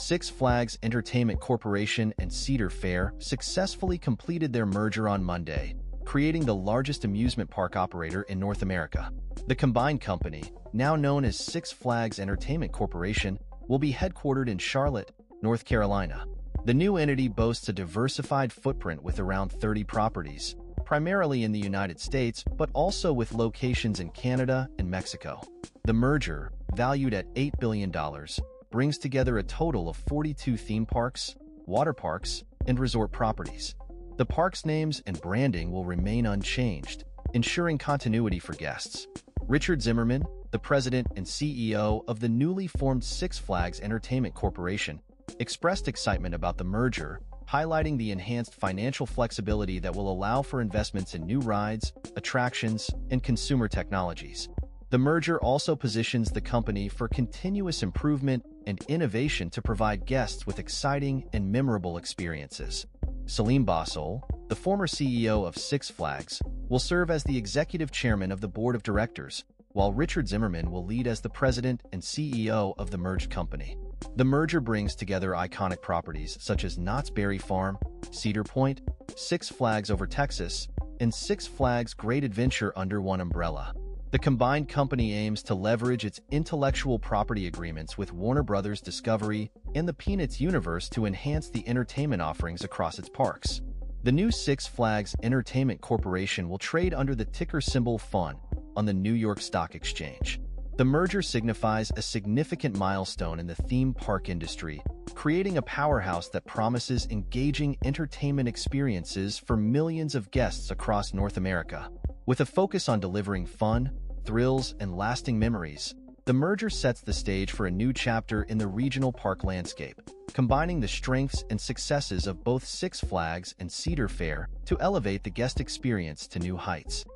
Six Flags Entertainment Corporation and Cedar Fair successfully completed their merger on Monday, creating the largest amusement park operator in North America. The combined company, now known as Six Flags Entertainment Corporation, will be headquartered in Charlotte, North Carolina. The new entity boasts a diversified footprint with around 30 properties, primarily in the United States, but also with locations in Canada and Mexico. The merger, valued at $8 billion, brings together a total of 42 theme parks, water parks, and resort properties. The parks' names and branding will remain unchanged, ensuring continuity for guests. Richard Zimmerman, the president and CEO of the newly formed Six Flags Entertainment Corporation, expressed excitement about the merger, highlighting the enhanced financial flexibility that will allow for investments in new rides, attractions, and consumer technologies. The merger also positions the company for continuous improvement and innovation to provide guests with exciting and memorable experiences. Selim Bassoul, the former CEO of Six Flags, will serve as the executive chairman of the board of directors, while Richard Zimmerman will lead as the president and CEO of the merged company. The merger brings together iconic properties such as Knott's Berry Farm, Cedar Point, Six Flags Over Texas, and Six Flags Great Adventure under one umbrella. The combined company aims to leverage its intellectual property agreements with Warner Brothers Discovery and the Peanuts universe to enhance the entertainment offerings across its parks. The new Six Flags Entertainment Corporation will trade under the ticker symbol FUN on the New York Stock Exchange. The merger signifies a significant milestone in the theme park industry, creating a powerhouse that promises engaging entertainment experiences for millions of guests across North America. With a focus on delivering fun, thrills, and lasting memories, the merger sets the stage for a new chapter in the regional park landscape, combining the strengths and successes of both Six Flags and Cedar Fair to elevate the guest experience to new heights.